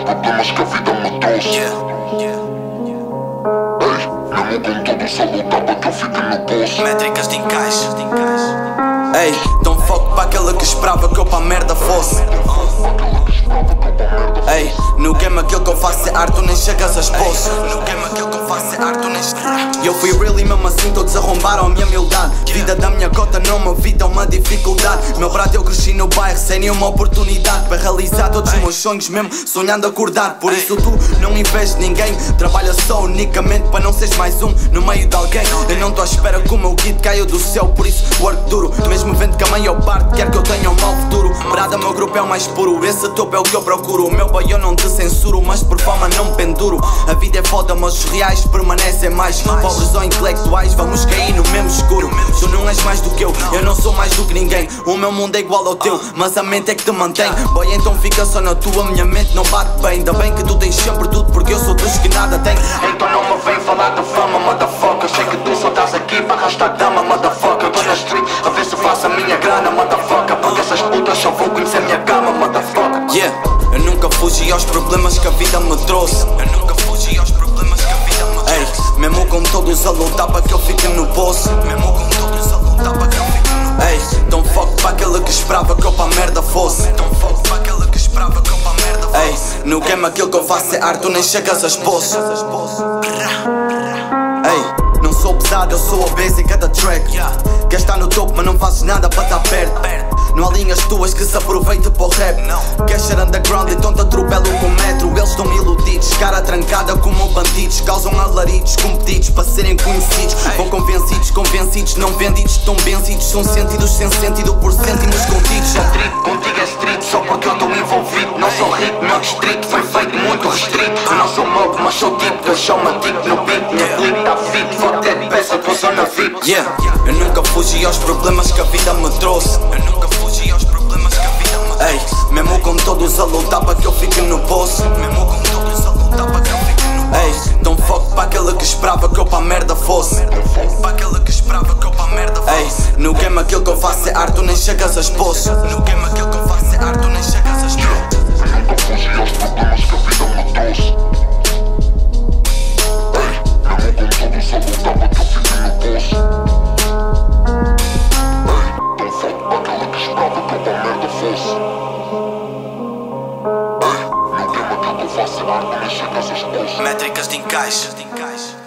problemas que a vida me trouxe. Ei, mesmo com todo o saludava que eu fique no bolso. Métricas de encaixe. Ei, então foco para aquela que esperava que eu para a merda fosse. Arte, nem chegas a expulso. No game aquilo que eu faço é arte, nem E eu fui real e mesmo assim todos arrombaram a minha humildade. Vida da minha cota não uma vida, é uma dificuldade. Meu brado eu cresci no bairro sem nenhuma oportunidade para realizar todos os meus sonhos, mesmo sonhando acordar. Por isso tu não investes ninguém, trabalha só unicamente para não seres mais um no meio de alguém. Eu não estou à espera que o meu guide caia do céu, por isso work duro. Mesmo vendo que a mãe ou parte quer que eu tenha um mau futuro. Brada, meu grupo é o mais puro, esse topo é o que eu procuro. O meu boy eu não te censuro, mas por fama não penduro. A vida é foda, mas os reais permanecem mais. Pobres ou intelectuais, vamos cair no mesmo escuro. Tu não és mais do que eu, eu não sou mais do que ninguém. O meu mundo é igual ao teu, mas a mente é que te mantém. Boy, então fica só na tua, minha mente não bate bem. Ainda bem que tu tens sempre tudo, porque eu sou dos que nada tem. Então não me vem falar de fama, motherfucker. Sei que tu só estás aqui para arrastar dama, motherfucker. Minha grana, motherfucker. Porque essas putas só vão conhecer minha cama, motherfucker. Yeah, eu nunca fugi aos problemas que a vida me trouxe. Eu nunca fugi aos problemas que a vida me trouxe. Ei, mesmo com todos a lutar para que eu fique no bolso. Mesmo com todos a lutar para que eu fique no bolso. Ei, então foco para aquele que esperava que eu para merda fosse. Então foco para aquele que esperava que eu para merda fosse. Ei, no game aquilo que eu faço é arte, tu nem chegas a expulso. Não eu sou obeso em cada track. Quer estar no topo, mas não fazes nada para estar perto. Não há linhas tuas que se aproveite para o rap. Quer ser underground, então te atropelo com metro. Eles estão iludidos, cara trancada como bandidos. Causam alaridos, competidos para serem conhecidos. Vão convencidos, convencidos, não vendidos, tão vencidos. São sentidos sem sentido por cêntimos contidos. Sou mob, mas sou tipo, eu chamo tipo no beat. Minha clip tá fit, fuck that peça, tua zona VIP. Yeah, eu nunca fugi aos problemas que a vida me trouxe. Eu nunca fugi aos problemas que a vida me trouxe. Ei, mesmo com todos a lutar para que eu fique no bolso. Mesmo com todos a lutar para que eu fique no bolso. Ei, então foco para aquele que esperava que eu para a merda fosse. Para aquele que esperava que eu para a merda fosse. Ei, no game aquilo que eu faço é arte, tu nem chegas a expulso. No game aquilo que eu faço é arte, tu nem chegas a expulso. Eu nunca fugi aos problemas Métricas de encaixe.